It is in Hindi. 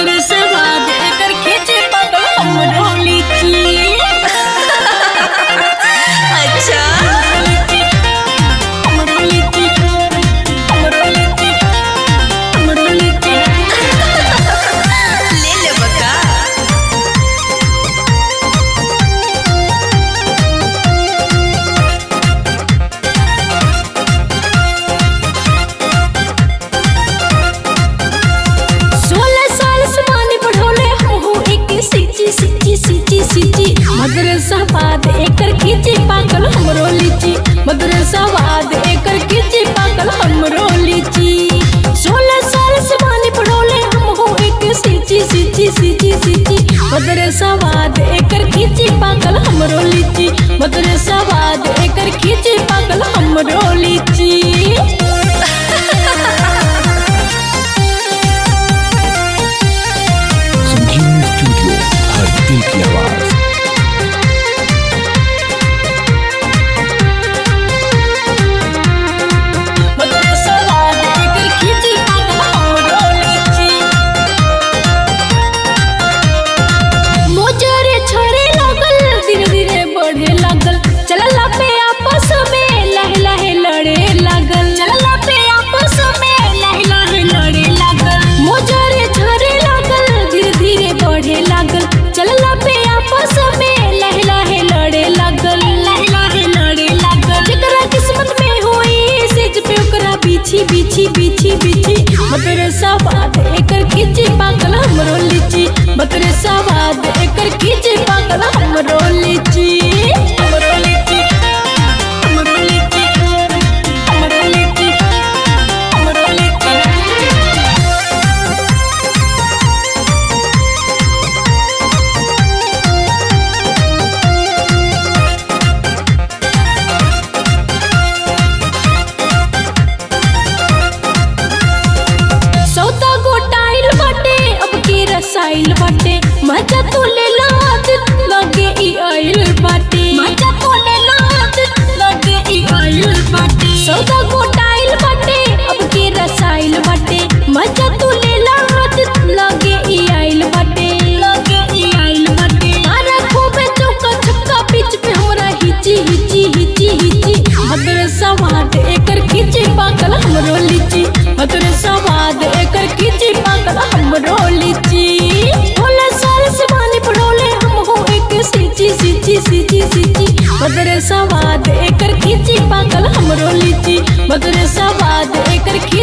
But मधुर स्वाद एकर खींची पाकल हमरो लीची। मधुर स्वाद एकर खींची पाकल हमरो लीची। सोलह साल से मानी पड़ोले हम हो एक सीची सीची सीची सीची। मधुर स्वाद एकर खींची पाकल हमरो लीची। मधुर लीची मतरे सवाद एकर कीची पागल हमरो लीची। मतरे सवाद एकर कीची पागल हमरो आइल बाटे। मज़ा तो ले लात लगे ई आइल बाटे। मज़ा तो बदरे सवाद एकर खींची पागल हमरो लीची बदरे सवाद एकर खींची